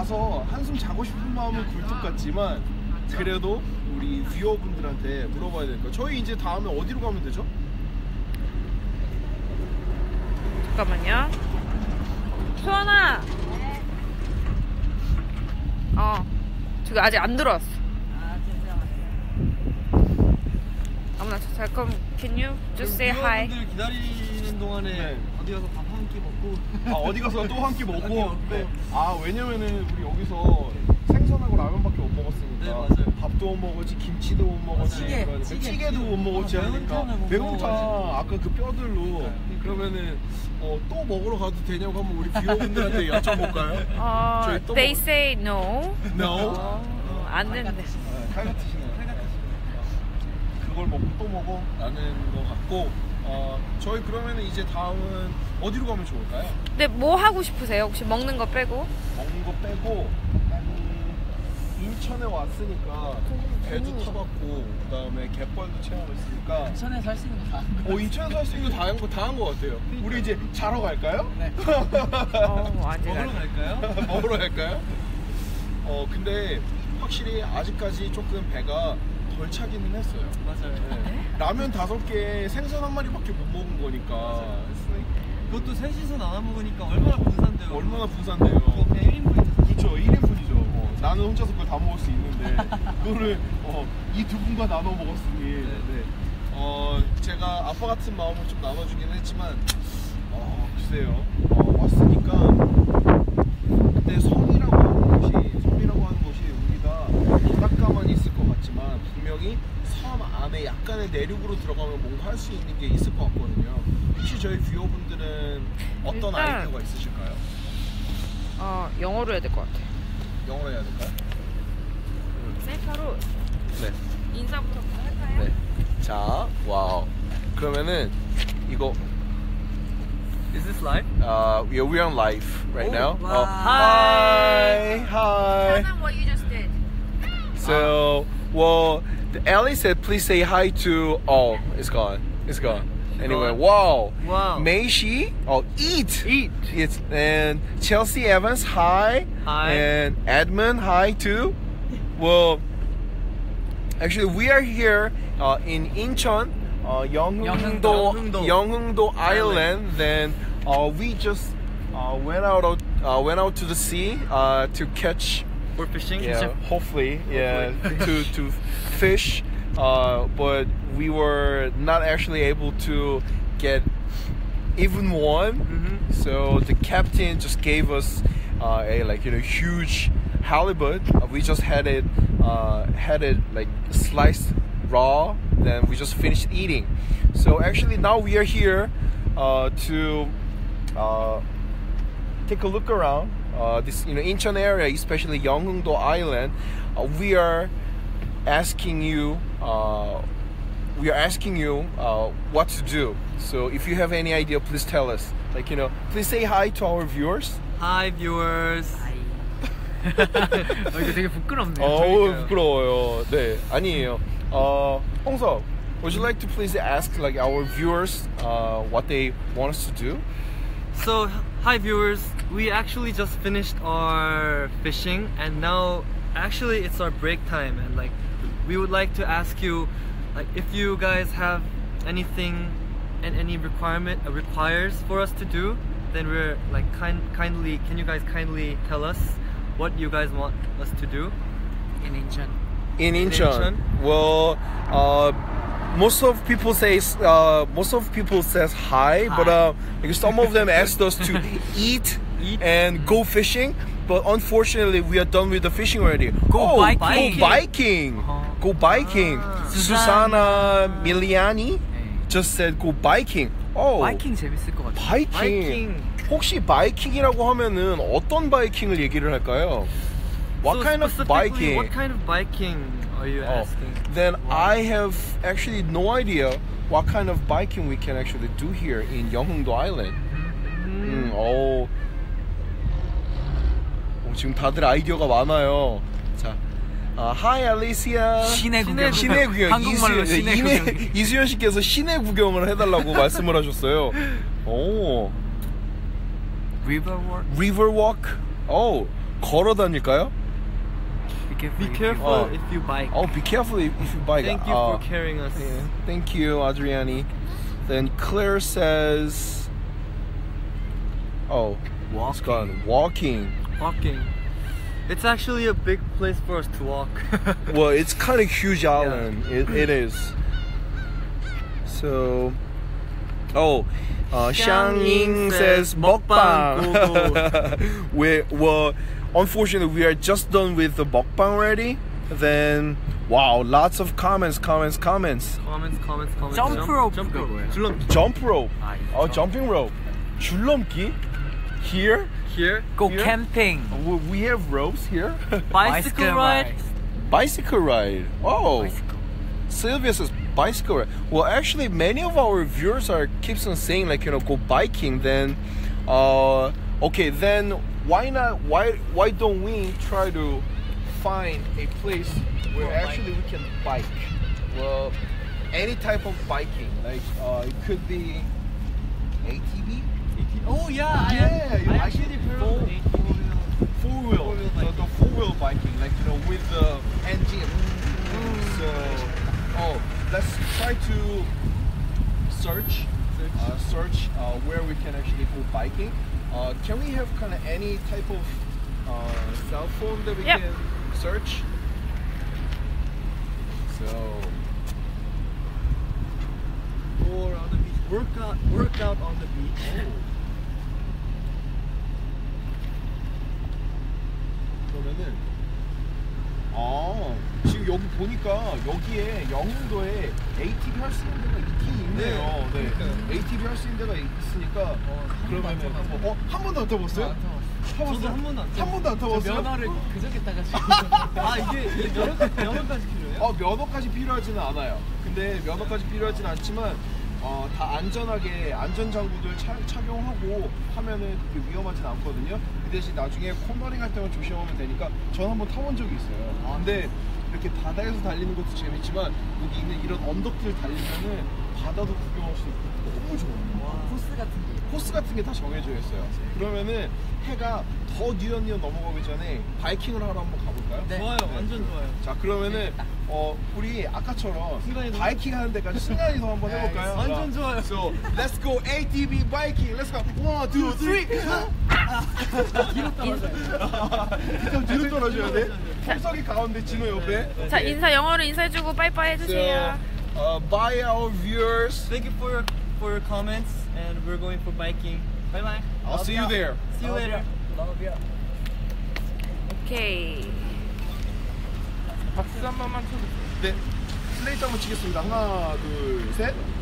가서 한숨 자고 싶은 마음은 굴뚝 같지만 그래도 우리 뷰어분들한테 물어봐야 될 거예요. 저희 이제 다음에 어디로 가면 되죠? 잠깐만요. 수원아. 어. 지금 아직 안 들어왔어. 아무나 잠깐 can you just say hi? 분들 기다리는 동안에 네. 어디 가서 밥한 끼 먹고 아 어디 가서 또한끼 먹고. 한끼 먹고. 네. 아 왜냐면은 우리 여기서 생선하고 라면밖에 못 먹었으니까 네, 맞아요. 밥도 못 먹었지 김치도 못 먹었지 찌개, 그러니까 찌개, 찌개도 찌개. 못 먹었지 아, 하니까 매운탕을 못 매운탕 먹어가지고. 아까 그 뼈들로 네. 그러면은 어, 또 먹으러 가도 되냐고 한번 우리 뷰어분들한테 여쭤볼까요? 어, 저희 또 they 먹- say no. No. 어, 안 된대. 아, 칼 같으시네요. 그걸 먹고 또 먹어 라는 것 같고 어, 저희 그러면은 이제 다음은 어디로 가면 좋을까요? 근데 뭐 하고 싶으세요? 혹시 먹는 거 빼고? 먹는 거 빼고 음, 인천에 왔으니까 배도 타봤고 그다음에 갯벌도 체험했으니까 인천에 살 수 있는 거 다 어 인천에서 할수 있는 거다한 거 같아요. 우리 이제 자러 갈까요? 네. 어, 아직 먹으러 안. 갈까요? 먹으러 갈까요? 어 근데 확실히 아직까지 조금 배가 덜 차기는 했어요. 맞아요 네. 라면 다섯 개 생선 한 마리밖에 못 먹은 거니까 맞아요. 그것도 셋이서 나눠 먹으니까 얼마나 분산돼요 얼마나 분산돼요. 그거 그냥 1인분이죠 그렇죠 1인분이죠. 어, 나는 혼자서 그걸 다 먹을 수 있는데 그거를 어, 이두 분과 나눠 먹었으니 네. 어, 제가 아빠 같은 마음을 좀 나눠주긴 했지만 어, 글쎄요 어, 왔으니까 근데 섬이라고 하는 곳이 섬이라고 하는 곳이 우리가 바닷가만 있을 것 같지만 분명히 섬 안에 약간의 내륙으로 들어가면 뭔가 할 수 있는 게 있을 것 같거든요. 혹시 저희 뷰어분들은 어떤 일단- 아이디어가 있으실까요? 어, 영어로 해야 될 것 같아. 영어로 해야 될까요? 셀카로 네. 인사부터 할까요? 네. 자, 와우. 그러면은 이거 Is this live? uh, we are we are on live right Oh, now. wow. hi, Tell hi. Ellie said, please say hi to. Oh, it's gone. It's gone. Anyway, wow. Wow. Meishi, oh, eat. Eat. It's and Chelsea Evans, hi. Hi. And Edmund, hi too. Well, actually, we are here uh, in Incheon, uh, Yeonghung-do. Yeonghung-do Island. Then uh, we just uh, went out uh, went out to the sea uh, to catch. We're fishing Yeah, hopefully, yeah, to to fish. Uh, but we were not actually able to get even one. Mhm. So the captain just gave us uh, a like you know huge halibut. Uh, we just had it uh, had it like sliced raw. Then we just finished eating. So actually now we are here uh, to uh, take a look around uh, this you know Incheon area, especially Yeonghung-do Island. Uh, we are asking you. Uh, we are asking you uh, what to do. So if you have any idea, please tell us. Like you know, please say hi to our viewers. Hi viewers 어, 이거 되게 부끄럽네요 어우 부끄러워요. 네 아니에요. 어 홍석, would you like to please ask like our viewers uh, what they want us to do? So, hi viewers. We actually just finished our fishing, and now actually it's our break time. And like, we would like to ask you, like, if you guys have anything and any requirement uh, requires for us to do, then we're like kind kindly. Can you guys kindly tell us what you guys want us to do? in Incheon. in In Incheon. Incheon? Well, uh, most of people say uh, most of people says hi, but uh, because some of them asked us to eat, Eat. and go fishing. But unfortunately, we are done with the fishing already. Go oh, biking. Go biking. Uh-huh. Go biking. Ah. Susanna Miliani 네. just said go biking. Oh, 바이킹 재밌을 것 같아요. 바이킹. Biking. 혹시 바이킹이라고 하면은 어떤 바이킹을 얘기를 할까요? What So kind of specifically, biking? What kind of biking Are you Oh, asking? then I have actually no idea what kind of biking we can actually do here in Yeonghung-do Island. 음, 어, 어, 지금 다들 아이디어가 많아요. 자, 아, Hi Alicia. 시내 구경. 시내 구경. 한국말로 이수- 시내 구경. 이수연 씨께서 시내 구경을 해달라고 말씀을 하셨어요. 오, River walk. river walk. Oh, 걸어 다닐까요? Be careful. Be if you- careful Oh. if you bike. Oh, be careful if, if you bike. Thank you Uh, for carrying us. yeah, thank you, Adriani. Then Claire says, "Oh, it's gone walking." Walking. It's actually a big place for us to walk. Well, it's kind of huge island. It, it is. So, oh, uh, Xiang Ying says mukbang. we well, unfortunately we are just done with the mukbang already. Then wow lots of comments comments comments. Comments comments comments. Jump, jump rope. jump rope. Jump, jump rope. Ah, oh jump. jumping rope. 줄넘기 here. Here. Go here. camping. Oh, we have ropes here. Bicycle, ride. ride. Bicycle ride. Oh. Bicycle. Sylvia says bicycle ride. Well actually many of our viewers are keeps on saying like you know go biking then uh okay then why not? Why why don't we try to find a place where actually we can bike? Well, any type of biking, like uh, it could be ATV, Oh yeah. Yeah, you- I, I actually can- heard the four wheel, the, the four wheel biking, like you know with the engine. So, oh, let's try to search, uh, search uh, where we can actually go biking. Uh, can we have kind of any type of uh, cell phone that we yep. can search? So, or on the beach, workout, workout on the beach. Oh. Put them 여기 보니까 여기에 영흥도에 ATV 할 수 있는 데가 있긴 있네요. 네, ATV 할 수 있는 데가 있으니까 그러면은 한번 어 한 번도 안 타봤어요? 타봤어요? 저도 한 번도 안한 번도 안 타봤어요? 면허를 그저께 따가지고. 아 이게 이게 면허 면허까지 필요해요? 어 면허까지 필요하지는 않아요. 근데 면허까지 필요하지는 않지만 어, 다 안전하게 안전 장구들 차, 착용하고 하면은 그게 위험하진 않거든요. 그 대신 나중에 코너링 할 때만 조심하면 되니까 전 한번 타본 적이 있어요. 아, 근데 이렇게 바다에서 달리는 것도 재밌지만 여기 있는 이런 언덕들 달리면은 바다도 구경할 수 있고 너무 좋아요. 코스 같은 게. 코스 같은 게 다 정해져 있어요. 그러면은 해가 더 뉘엿뉘엿 넘어가기 전에 바이킹을 하러 한번 가볼까요? 네. 좋아요. 완전 좋아요. 자 그러면은 어 우리 아까처럼 순간이동. 바이킹 하는 데까지 순간이동 한번 해볼까요? 완전 좋아요. So let's go ATV biking. Let's go. One, two, three. 뒤로 떨어져요. 좀 뒤로 떨어져야 돼. 턱석이 가운데 진호 옆에. 자 인사 영어로 인사해주고 빠이빠이 해주세요. uh, bye our viewers. Thank you for your for your comments, and we're going for biking. Bye bye. I'll see you there. See you later. Love ya. 오케이. 박수 한 번만 쳐주세요. 네. 슬레이트 한번 치겠습니다. 하나, 둘, 셋.